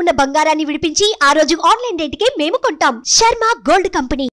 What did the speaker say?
ఉన్న బంగారాన్ని విడిపించి ఆ రోజు ఆన్లైన్ రేటుకే మేము కొంటాం. Sharma gold company.